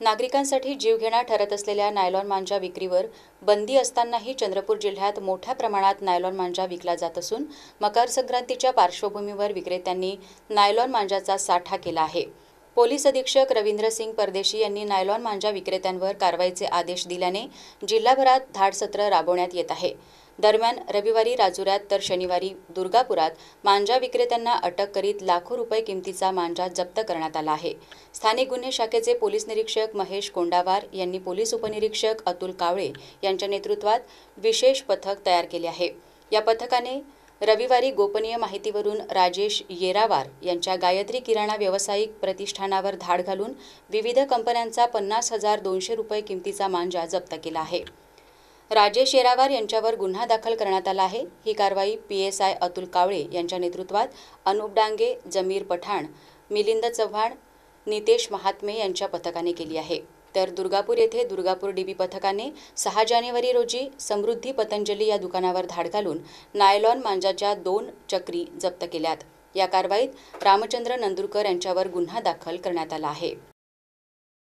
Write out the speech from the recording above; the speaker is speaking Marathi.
नागरिकांसाठी जीवघेणा ठरत असलेल्या नायलॉन मांजा विक्रीवर बंदी असतानाही चंद्रपूर जिल्ह्यात मोठ्या प्रमाणात नायलॉन मांजा विकला जात असून मकर संक्रांतीच्या पार्श्वभूमीवर विक्रेत्यांनी नायलॉन मांजाचा साठा केला आहे. पोलीस अधीक्षक रवींद्र सिंग परदेशी यांनी नायलॉन मांजा विक्रेत्यांवर कारवाईचे आदेश दिल्याने जिल्हाभरात धाडसत्र राबवण्यात येत आहे. दरम्यान रविवारी राजुऱ्यात तर शनिवारी दुर्गापुरात मांजा विक्रेत्यांना अटक करीत लाखो रुपये किमतीचा मांजा जप्त करण्यात आला आहे. स्थानिक गुन्हे शाखेचे पोलीस निरीक्षक महेश कोंडावार यांनी पोलीस उपनिरीक्षक अतुल कावळे यांच्या नेतृत्वात विशेष पथक तयार केले आहे. या पथकाने रविवारी गोपनीय माहितीवरून राजेश येरावार यांच्या गायत्री किराणा व्यावसायिक प्रतिष्ठानावर धाड घालून विविध कंपन्यांचा पन्नास हजार दोनशे रुपये किमतीचा मांजा जप्त केला आहे. राजेश येरावार यांच्यावर गुन्हा दाखल करण्यात आला आहे. ही कारवाई P S I Atul Kawale यांच्या नेतृत्वात अनुप डांगे जमीर पठाण मिलिंद चव्हाण नितेश महात्मे यांच्या पथकाने केली आहे. तर दुर्गापूर येथे दुर्गापूर डीबी पथकाने सहा जानेवारी रोजी समृद्धी पतंजली या दुकानावर धाड घालून नायलॉन मांजाच्या दोन चक्री जप्त केल्यात. या कारवाईत रामचंद्र नंदुरकर यांच्यावर गुन्हा दाखल करण्यात आला आहे.